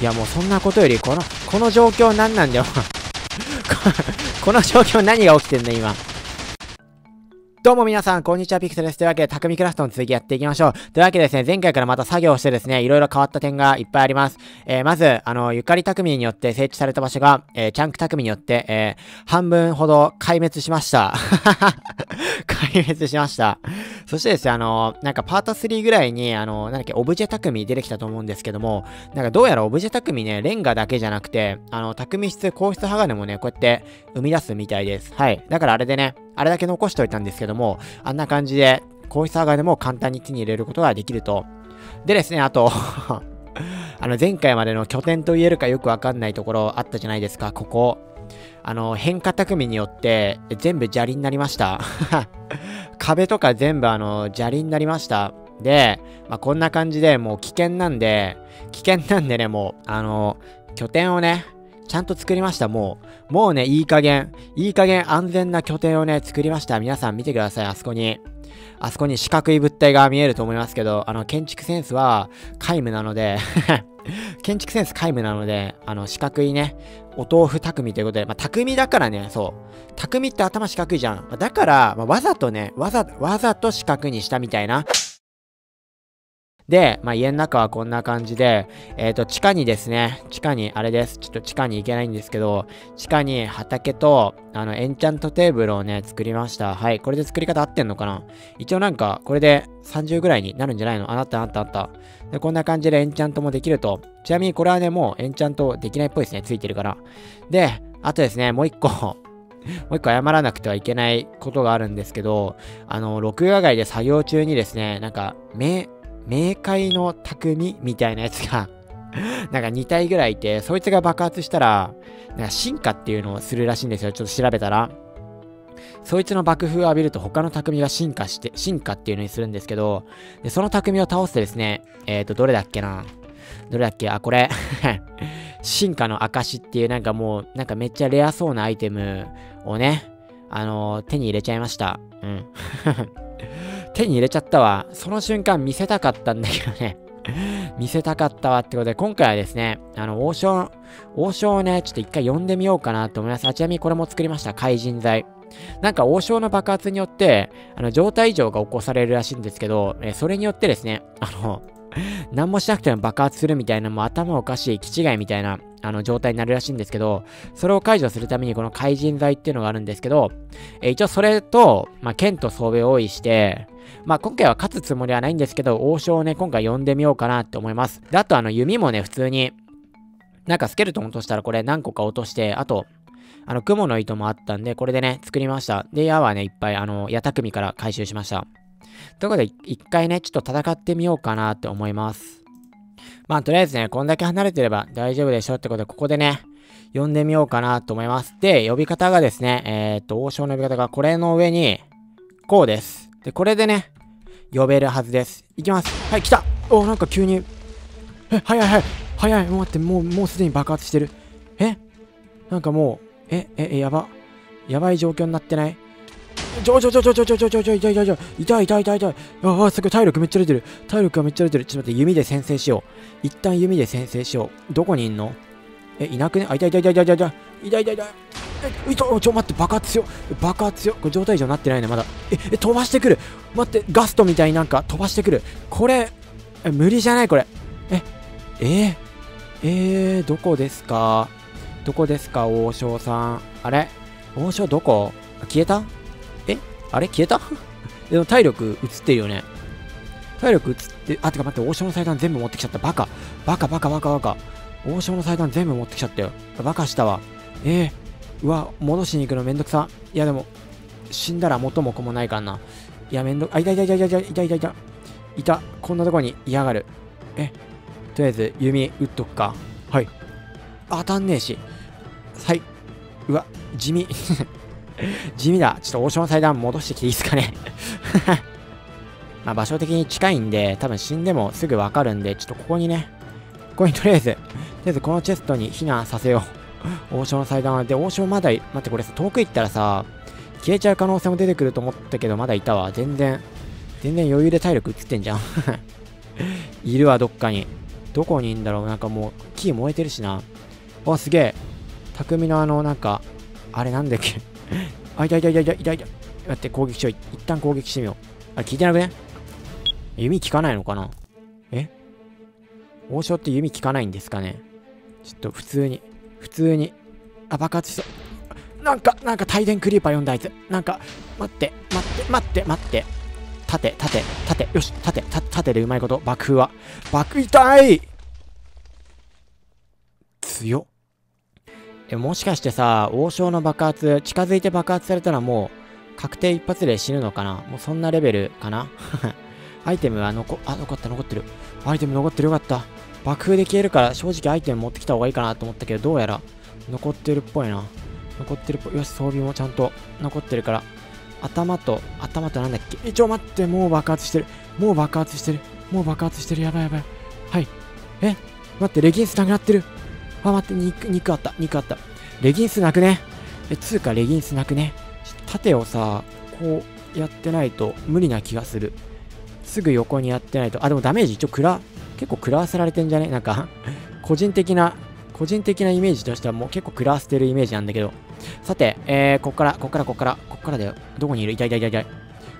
いやもうそんなことより、この、この状況何なんだよ。こ の状況何が起きてんの今。どうも皆さん、こんにちは、ピクセルです。というわけで、匠クラフトの続きやっていきましょう。というわけでですね、前回からまた作業してですね、いろいろ変わった点がいっぱいあります。えー、まず、あの、ゆかり匠によって設置された場所が、えー、チャンク匠によって、えー、半分ほど壊滅しました。壊滅しました。そしてですね、あの、なんかパート3ぐらいに、あの、なんだっけ、オブジェ匠出てきたと思うんですけども、なんかどうやらオブジェ匠ね、レンガだけじゃなくて、あの、匠室、硬質鋼もね、こうやって生み出すみたいです。はい。だからあれでね、あれだけ残しておいたんですけども、あんな感じで、硬質鋼も簡単に手に入れることができると。でですね、あと あの、前回までの拠点と言えるかよくわかんないところあったじゃないですか、ここ。あの、変化匠によって全部砂利になりました。壁とか全部あの、砂利になりました。で、まあ、こんな感じでもう危険なんで、危険なんでね、もう、あの、拠点をね、ちゃんと作りました、もう。もうね、いい加減、いい加減安全な拠点をね、作りました。皆さん見てください、あそこに。あそこに四角い物体が見えると思いますけど、あの、建築センスは皆無なので 建築センス皆無なので、あの、四角いね、お豆腐匠ということで、まあ、匠だからね、そう。匠って頭四角いじゃん。だから、まあ、わざとね、わざ、わざと四角にしたみたいな。で、まあ、家の中はこんな感じで、えっ、ー、と、地下にですね、地下に、あれです。ちょっと地下に行けないんですけど、地下に畑と、あの、エンチャントテーブルをね、作りました。はい。これで作り方合ってんのかな？一応なんか、これで30ぐらいになるんじゃないの？あなたあったあった。で、こんな感じでエンチャントもできると。ちなみにこれはね、もうエンチャントできないっぽいですね。ついてるから。で、あとですね、もう一個 もう一個謝らなくてはいけないことがあるんですけど、あの、録画外で作業中にですね、なんか、目、冥界の匠みたいなやつが なんか2体ぐらいいて、そいつが爆発したら、なんか進化っていうのをするらしいんですよ。ちょっと調べたら。そいつの爆風を浴びると他の匠が進化して、進化っていうのにするんですけど、でその匠を倒すとですね、えっ、ー、と、どれだっけなどれだっけ？あ、これ 進化の証っていうなんかもう、なんかめっちゃレアそうなアイテムをね、あのー、手に入れちゃいました。うん。手に入れちゃったわ。その瞬間見せたかったんだけどね 見せたかったわってことで、今回はですね、あの、王将、王将をね、ちょっと一回呼んでみようかなと思います。あ、ちなみにこれも作りました。怪人剤。なんか王将の爆発によって、あの、状態異常が起こされるらしいんですけど、えそれによってですね、あの、何もしなくても爆発するみたいな、もう頭おかしい、気違いみたいな、あの、状態になるらしいんですけど、それを解除するためにこの怪人剤っていうのがあるんですけど、え一応それと、まあ、剣と装備を用意して、まあ、今回は勝つつもりはないんですけど、王将をね、今回呼んでみようかなって思います。で、あとあの、弓もね、普通に、なんかスケルトン落としたらこれ何個か落として、あと、あの、雲の糸もあったんで、これでね、作りました。で、矢はね、いっぱい、あの、矢匠から回収しました。ということで、一回ね、ちょっと戦ってみようかなって思います。まあ、とりあえずね、こんだけ離れてれば大丈夫でしょってことで、ここでね、呼んでみようかなと思います。で、呼び方がですね、えー、っと、王将の呼び方がこれの上に、こうです。で、これでね、呼べるはずです。いきます。はい、来たおなんか急に。え、早い早い早い待って、もう、もうすでに爆発してる。え？なんかもう、え、え、え、やば。やばい状況になってない？ちょちょちょちょちょちょちょちょちょ痛い痛い痛い痛い痛い痛い痛いああすごい体力めっちゃ出てる体力がめっちゃ出てるちょっと待って弓で先制しよう一旦弓で先制しようどこにいんのえいなくねあ痛い痛い痛い痛い痛い痛い痛い痛い痛いえいとちょ待って爆発よ爆発よこれ状態以上なってないねまだええ飛ばしてくる待ってガストみたいになんか飛ばしてくるこれえ無理じゃないこれええー、えー、どこですかどこですか王将さんあれ王将どこ消えたあれ？消えた？でも体力映ってるよね。体力映って、あ、てか待って、王将の祭壇全部持ってきちゃった。バカ。バカバカバカバカ。王将の祭壇全部持ってきちゃったよ。バカしたわ。えー、うわ、戻しに行くのめんどくさ。いやでも、死んだら元も子もないからな。いや、めんど、あ、いたいたいたいたいたいたいたいた。いた。こんなとこに嫌がる。え、とりあえず弓打っとくか。はい。当たんねえし。はい。うわ、地味。地味だ。ちょっと王将の祭壇戻してきていいですかね まあ場所的に近いんで、多分死んでもすぐわかるんで、ちょっとここにね、ここに とりあえず、とりあえずこのチェストに避難させよう。王将の祭壇は。で、王将まだ、待ってこれさ、遠く行ったらさ、消えちゃう可能性も出てくると思ったけど、まだいたわ。全然、全然余裕で体力映ってんじゃんいるわ、どっかに。どこにいんだろうなんかもう、木燃えてるしな。あ、すげえ。匠のあの、なんか、あれなんだっけあ、いたいたいたいたいたいた。待って、攻撃しよう。一旦攻撃してみよう。あ、聞いてなくね？弓効かないのかな？え？王将って弓効かないんですかね？ちょっと普通に、普通に、あ、爆発しそう。なんか、なんか、帯電クリーパー読んだあいつ。なんか、待って、待って、待って、待って。縦、縦、縦、よし、縦、縦でうまいこと。爆風は。爆痛い強っ。え、もしかしてさ、王将の爆発、近づいて爆発されたらもう、確定一発で死ぬのかな？もうそんなレベルかな？アイテムは残、あ、残った、残ってる。アイテム残ってるよかった。爆風で消えるから正直アイテム持ってきた方がいいかなと思ったけど、どうやら残ってるっぽいな。残ってるっぽい。よし、装備もちゃんと残ってるから。頭と、頭となんだっけ？え、ちょ、待って、もう爆発してる。もう爆発してる。もう爆発してる。やばいやばい。はい。え？待って、レギンスなくなってる。あ、待って、肉、肉あった。肉あった。レギンスなくね？え、つうかレギンスなくね？縦をさ、こうやってないと無理な気がする。すぐ横にやってないと。あ、でもダメージ一応食ら、結構食らわせられてんじゃね？なんか 個人的な、個人的なイメージとしてはもう結構食らわせてるイメージなんだけど。さて、えー、こっから、こっから、こっから、こっからだよ。どこにいる？痛い痛い痛い痛い。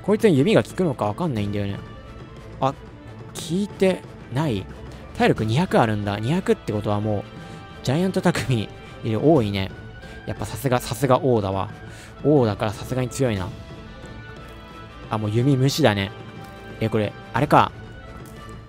こいつに弓が効くのかわかんないんだよね。あ、効いてない体力200あるんだ。200ってことはもう、ジャイアント匠多いね。やっぱさすが、さすが王だわ。王だからさすがに強いな。あ、もう弓無視だね。え、これ、あれか。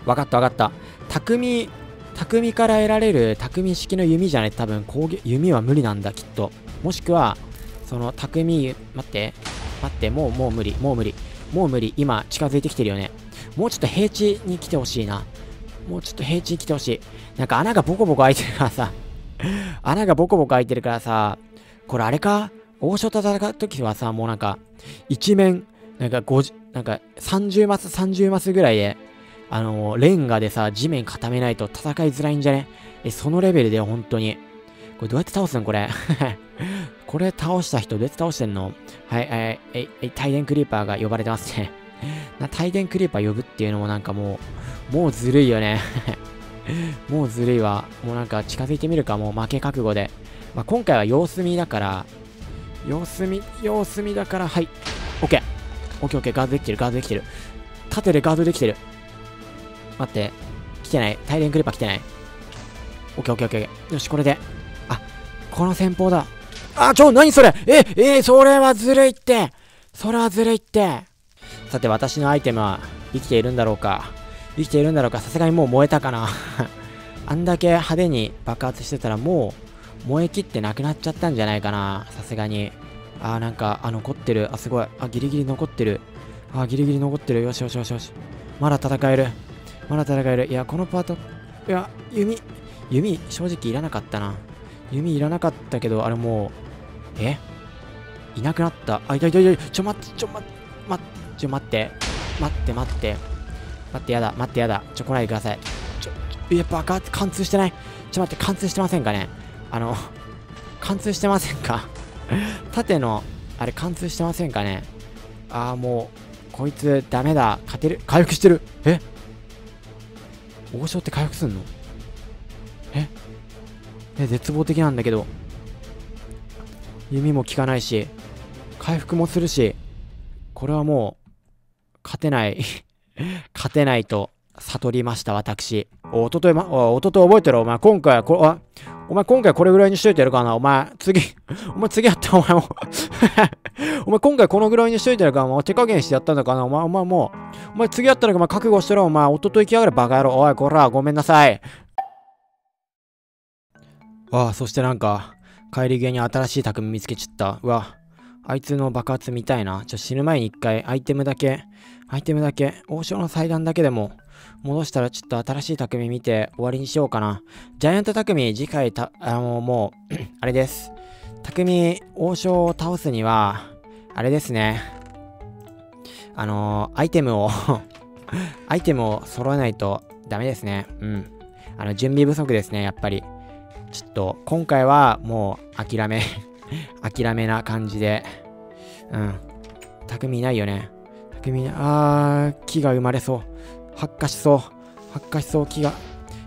わかったわかった。匠、匠から得られる匠式の弓じゃない多分攻撃、弓は無理なんだ、きっと。もしくは、その匠、待って、待って、もう、もう無理、もう無理。もう無理。今、近づいてきてるよね。もうちょっと平地に来てほしいな。もうちょっと平地に来てほしい。なんか穴がボコボコ開いてるからさ 穴がボコボコ開いてるからさ、これあれか？王将と戦う時はさ、もうなんか、一面、なんか50、なんか30マス、30マスぐらいで、あのー、レンガでさ、地面固めないと戦いづらいんじゃね？え、そのレベルで本当に。これどうやって倒すのこれ？これ倒した人どうやって倒してんの？はい、えー、え、え、帯電クリーパーが呼ばれてますね。な、帯電クリーパー呼ぶっていうのもなんかもう、もうずるいよね もうずるいわ。もうなんか近づいてみるか、もう負け覚悟で。まあ、今回は様子見だから、様子見、様子見だから、はい。オッケー。オッケーオッケー、ガードできてる、ガードできてる。縦でガードできてる。待って。来てない。大連クリッパー来てない。オッケーオッケーオッケー。よし、これで。あ、この戦法だ。あ、ちょ、何それえ、えー、それはずるいってそれはずるいってさて、私のアイテムは生きているんだろうか生きているんだろうかさすがにもう燃えたかな あんだけ派手に爆発してたらもう燃え切ってなくなっちゃったんじゃないかなさすがに。あーなんか、あ、残ってる。あ、すごい。あ、ギリギリ残ってる。あ、ギリギリ残ってる。よしよしよしよし。まだ戦える。まだ戦える。いや、このパート、いや、弓、弓、正直いらなかったな。弓いらなかったけど、あれもう、え？いなくなった。あ、いたいたいた。ちょ、待って、ちょ、待って、待って、ちょ、待って。待って、待って。待って、やだ、待って、やだ。ちょ、来ないでください。ちょ、やっぱ、貫通してない。ちょ、待って、貫通してませんかね？あの、貫通してませんか？縦の、あれ貫通してませんかね？ああ、もう、こいつダメだ。勝てる。回復してる。え？王将って回復すんの？え？え、絶望的なんだけど。弓も効かないし、回復もするし、これはもう、勝てない勝てないと悟りました、私。おととい、ま、おととい覚えてろ、お前、今回はこ、あ、お前今回これぐらいにしといてやるかな？お前、次、お前次やった？お前も お前今回このぐらいにしといてやるか？お前手加減してやったんだかな？お前、お前もう、お前次やったらお前覚悟してろ、お前、おとといきやがれバカ野郎。おい、こら、ごめんなさい。ああ、そしてなんか、帰り際に新しい匠見つけちった。うわ、あいつの爆発見たいな。ちょ、死ぬ前に一回、アイテムだけ、アイテムだけ、王将の祭壇だけでも、戻したらちょっと新しい匠見て終わりにしようかな。ジャイアント匠、次回た、あの、もう あれです。匠、王将を倒すには、あれですね。あのー、アイテムを アイテムを揃えないとダメですね。うん。あの、準備不足ですね、やっぱり。ちょっと、今回はもう諦め 諦めな感じで。うん。匠いないよね。匠いない。あー、木が生まれそう。発火しそう。発火しそう、木が。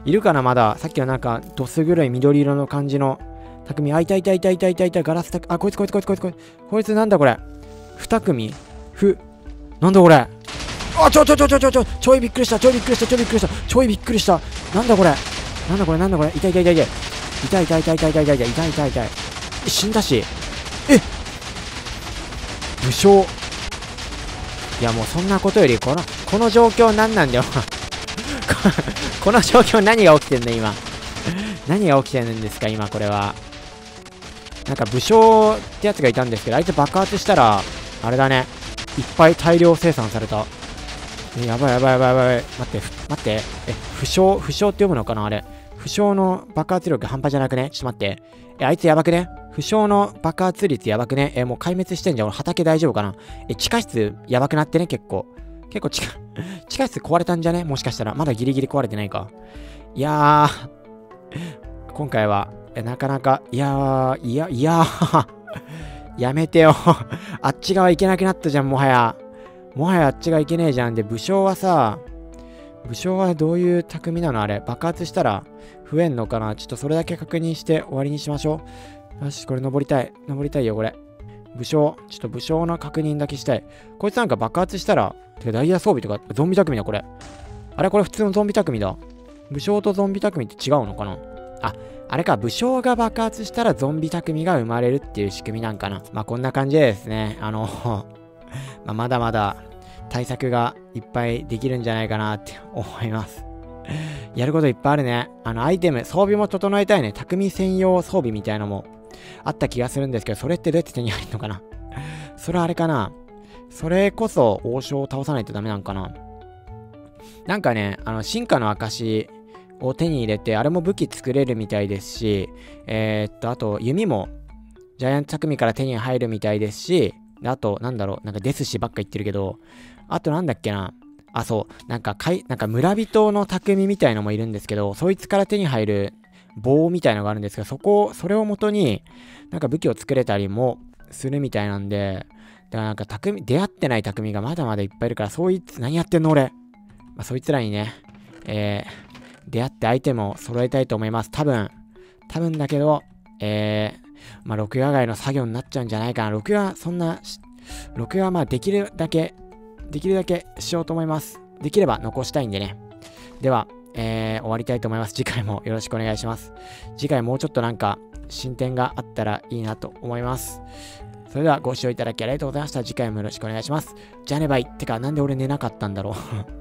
いるかなまだ。さっきのなんか、どす黒い緑色の感じの匠。あ、いたいたいたいたいたいた、ガラスたあ、こいつこいつこいつこいつこいつ。こいつなんだこれ。二組ふ。なんだこれ。あ、ちょちょちょちょちょちょ、ちょいびっくりした、ちょいびっくりした、ちょいびっくりした、ちょいびっくりした。なんだこれ。なんだこれ、なんだこれ。いたいたいたいた。いたいたいたいたいたいたいたいたいたいたい死んだし。え武将。いやもうそんなことより、この、この状況何なんだよ この状況何が起きてんの今何が起きてるんですか今これは。なんか武将ってやつがいたんですけど、あいつ爆発したら、あれだね。いっぱい大量生産された。やばいやばいやばいやばい。待って、待って。え、負傷、負傷って読むのかなあれ。負傷の爆発力半端じゃなくね？ちょっと待って。え、あいつやばくね？負傷の爆発率やばくね？え、もう壊滅してんじゃん。俺畑大丈夫かな？え、地下室やばくなってね？結構。結構地下、地下室壊れたんじゃね？もしかしたら。まだギリギリ壊れてないか。いやー、今回は、えなかなか、いやー、いや、いやー やめてよ あっち側行けなくなったじゃん、もはや。もはやあっち側行けねえじゃん。で、武将はさ、武将はどういう匠なの？あれ。爆発したら増えんのかな？ちょっとそれだけ確認して終わりにしましょう。よし、これ登りたい。登りたいよ、これ。武将。ちょっと武将の確認だけしたい。こいつなんか爆発したら、てかダイヤ装備とか、ゾンビ匠だ、これ。あれこれ普通のゾンビ匠だ。武将とゾンビ匠って違うのかな？あ、あれか、武将が爆発したらゾンビ匠が生まれるっていう仕組みなんかな。まあこんな感じでですね、あの ま、まだまだ対策がいっぱいできるんじゃないかなって思います。やることいっぱいあるね。あの、アイテム、装備も整えたいね。匠専用装備みたいなのもあった気がするんですけど、それってどうやって手に入るのかな それあれかなそれこそ王将を倒さないとダメなんかななんかね、あの、進化の証を手に入れて、あれも武器作れるみたいですし、えー、っと、あと、弓も、ジャイアント匠から手に入るみたいですし、あと、なんだろう、なんかデスシばっか言ってるけど、あとなんだっけな、あ、そう、なんかかい、なんか村人の匠みたいのもいるんですけど、そいつから手に入る棒みたいのがあるんですけど、そこ、それをもとに、なんか武器を作れたりもするみたいなんで、だからなんか匠、出会ってない匠がまだまだいっぱいいるから、そいつ、何やってんの俺。まあ、そいつらにね、えー、出会ってアイテムを揃えたいと思います。多分、多分だけど、えー、まあ、録画外の作業になっちゃうんじゃないかな。録画、そんな、録画はまあ、できるだけ、できるだけしようと思います。できれば残したいんでね。では、えー、終わりたいと思います。次回もよろしくお願いします。次回もうちょっとなんか、進展があったらいいなと思います。それではご視聴いただきありがとうございました。次回もよろしくお願いします。じゃあねばい。ってか、なんで俺寝なかったんだろう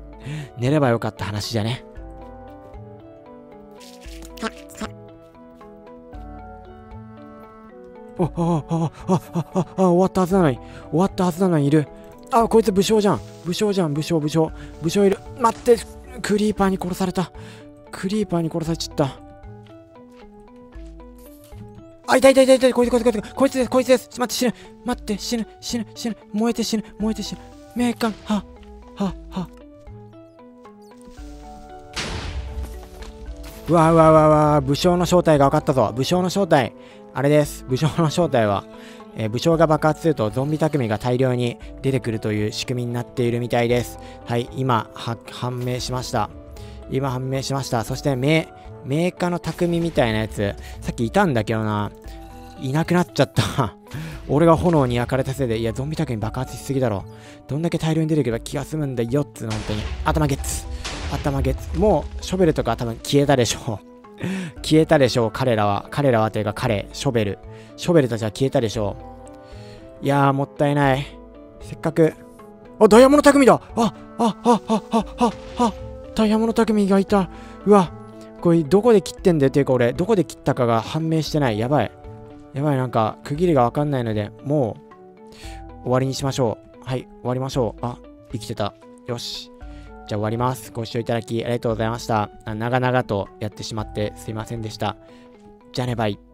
寝ればよかった話じゃね。あ、あ、あ、あ、あ、あ、終わったはずなのに。終わったはずなのにいる。あ、こいつ武将じゃん。武将じゃん、武将、武将。武将いる。待って、クリーパーに殺された。クリーパーに殺されちゃった。あ、いたいたいたいた、こいつこいつこいつ、こいつです、こいつです。待って、死ぬ。待って、死ぬ、死ぬ、死ぬ。燃えて死ぬ、燃えて死ぬ。名艦、は、は、は。うわうわうわうわ、武将の正体が分かったぞ。武将の正体。あれです。武将の正体は、えー、武将が爆発するとゾンビ匠が大量に出てくるという仕組みになっているみたいです。はい、今、判明しました。今判明しました。そして、名、メーカーの匠みたいなやつ、さっきいたんだけどな、いなくなっちゃった 俺が炎に焼かれたせいで、いや、ゾンビ匠爆発しすぎだろ。どんだけ大量に出てくれば気が済むんだよっつうの、本当に。頭ゲッツ。頭ゲッツ。もう、ショベルとか多分消えたでしょう。消えたでしょう、彼らは。彼らはというか、彼、ショベル。ショベルたちは消えたでしょう。いやー、もったいない。せっかく。あ、ダイヤモンド匠だあ、あ、あ、あ、あ、あ、あ、ダイヤモンド匠がいた。うわ、これどこで切ってんだよっていうか俺、どこで切ったかが判明してない。やばい。やばい、なんか、区切りがわかんないので、もう、終わりにしましょう。はい、終わりましょう。あ、生きてた。よし。じゃあ終わります。ご視聴いただきありがとうございました。長々とやってしまってすいませんでした。じゃあね、バイ。